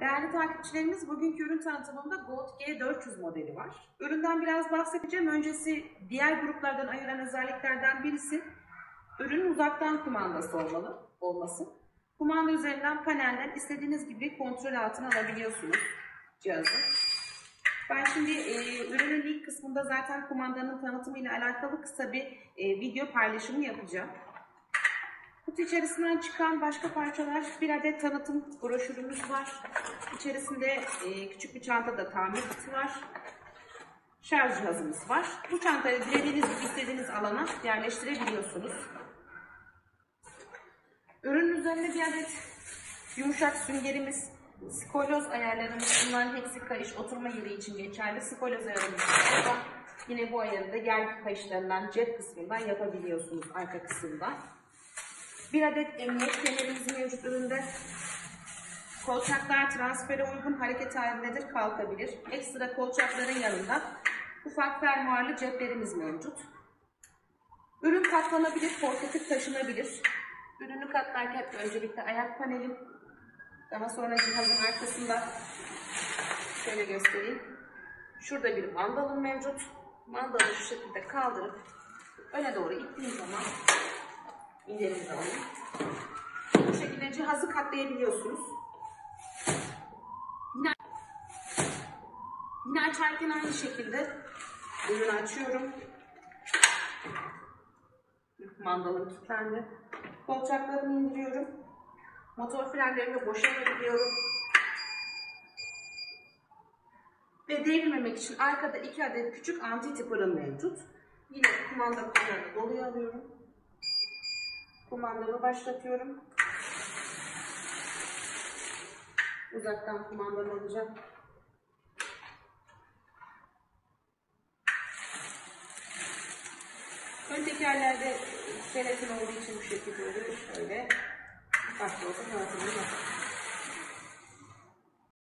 Değerli takipçilerimiz, bugünkü ürün tanıtımında Gold G400 modeli var. Üründen biraz bahsedeceğim. Öncesi diğer gruplardan ayıran özelliklerden birisi ürünün uzaktan kumandası olmalı, olması. Kumanda üzerinden panelden istediğiniz gibi kontrol altına alabiliyorsunuz cihazı. Ben şimdi e, ürünün ilk kısmında zaten kumandanın tanıtımıyla alakalı kısa bir e, video paylaşımı yapacağım. Kutu içerisinden çıkan başka parçalar bir adet tanıtım broşürümüz var. İçerisinde e, küçük bir çantada tamir kiti var. Şarj cihazımız var. Bu çantayı dilediğiniz istediğiniz alana yerleştirebiliyorsunuz. Ürünün üzerinde bir adet yumuşak süngerimiz, skolyoz ayarlarımız, bunların hepsi kayış oturma yeri için geçerli. Skolyoz ayarımız burada. Yine bu ayarı da gel kayışlarından cep kısmından yapabiliyorsunuz arka kısımda. Bir adet emniyet kemerimiz mevcut üründe. Kolçaklar transfere uygun hareket halindedir, kalkabilir. Ekstra kolçakların yanında ufak fermuarlı ceplerimiz mevcut. Ürün katlanabilir, portatif taşınabilir. Ürünü katlarken öncelikle ayak paneli, daha sonra cihazın arkasında şöyle göstereyim. Şurada bir mandalım mevcut. Mandalı şu şekilde kaldırıp öne doğru ittiğim zaman İndirimizi alayım. Bu şekilde cihazı katlayabiliyorsunuz. Yine, yine açarken aynı şekilde ürünü açıyorum. Mandalım kilitlendi. Kolçaklarını indiriyorum. Motor frenlerini boşaltabiliyorum. Ve devrilmemek için arkada iki adet küçük anti tıpırım mevcut. Yine kumanda kollarını doluya alıyorum. Kumandamı başlatıyorum. Uzaktan kumandamı alacağım. Ön tekerlerde seletin olduğu için bu şekilde oluyor. Şöyle başlıyorsun. Yaratımını yapalım.